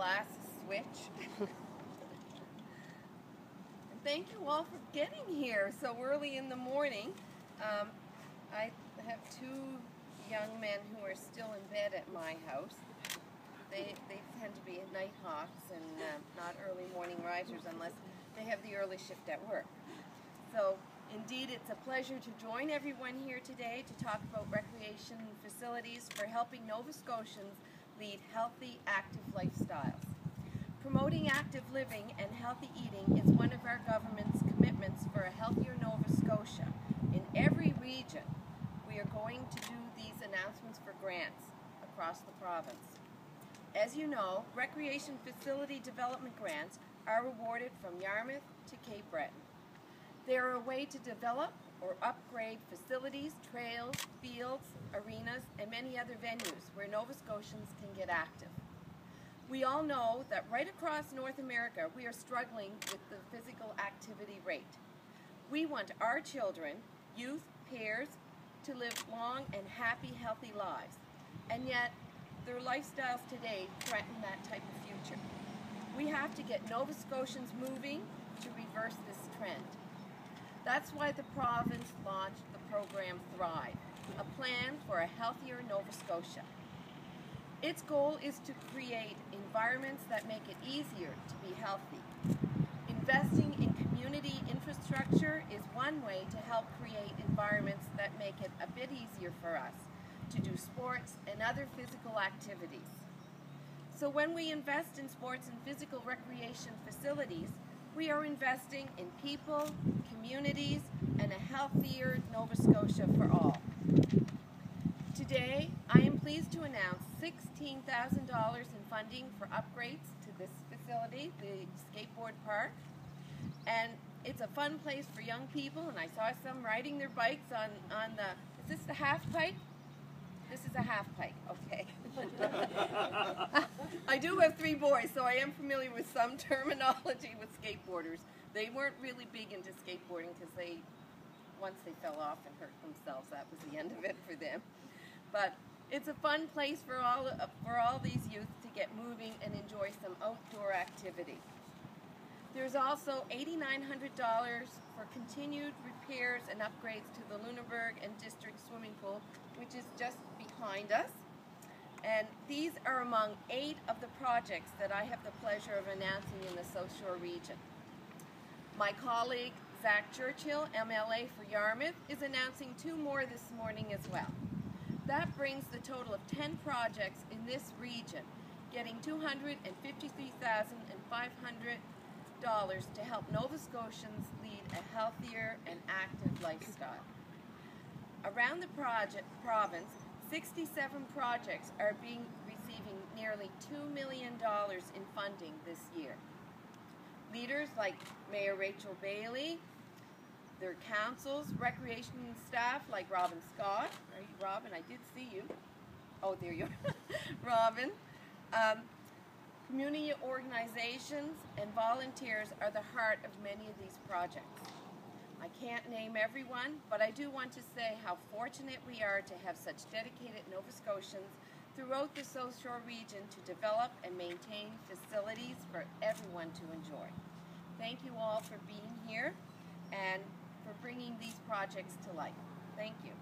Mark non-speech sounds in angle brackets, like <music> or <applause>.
glasses switch. <laughs> Thank you all for getting here so early in the morning. Um, I have two young men who are still in bed at my house. They, they tend to be night hawks and uh, not early morning risers unless they have the early shift at work. So indeed it's a pleasure to join everyone here today to talk about recreation facilities for helping Nova Scotians lead healthy, active lifestyles. Promoting active living and healthy eating is one of our government's commitments for a healthier Nova Scotia. In every region, we are going to do these announcements for grants across the province. As you know, recreation facility development grants are awarded from Yarmouth to Cape Breton. They are a way to develop or upgrade facilities, trails, fields, arenas, and many other venues where Nova Scotians can get active. We all know that right across North America we are struggling with the physical activity rate. We want our children, youth, peers, to live long and happy, healthy lives. And yet, their lifestyles today threaten that type of future. We have to get Nova Scotians moving to reverse this trend. That's why the province launched the program Thrive, a plan for a healthier Nova Scotia. Its goal is to create environments that make it easier to be healthy. Investing in community infrastructure is one way to help create environments that make it a bit easier for us to do sports and other physical activities. So when we invest in sports and physical recreation facilities, we are investing in people, communities, and a healthier Nova Scotia for all. Today, I am pleased to announce $16,000 in funding for upgrades to this facility, the skateboard park. And it's a fun place for young people, and I saw some riding their bikes on, on the, is this the half pipe? This is a half pipe, do have three boys, so I am familiar with some <laughs> terminology with skateboarders. They weren't really big into skateboarding because they, once they fell off and hurt themselves, that was the <laughs> end of it for them. But it's a fun place for all, for all these youth to get moving and enjoy some outdoor activity. There's also $8,900 for continued repairs and upgrades to the Lunenburg and District Swimming Pool, which is just behind us. And these are among eight of the projects that I have the pleasure of announcing in the South Shore region. My colleague Zach Churchill, MLA for Yarmouth, is announcing two more this morning as well. That brings the total of 10 projects in this region, getting $253,500 to help Nova Scotians lead a healthier and active lifestyle. Around the project, province, 67 projects are being receiving nearly $2 million in funding this year. Leaders like Mayor Rachel Bailey, their councils, recreation staff like Robin Scott, right, Robin, I did see you. Oh, there you are, <laughs> Robin. Um, community organizations and volunteers are the heart of many of these projects. I can't name everyone, but I do want to say how fortunate we are to have such dedicated Nova Scotians throughout the South Shore region to develop and maintain facilities for everyone to enjoy. Thank you all for being here and for bringing these projects to life. Thank you.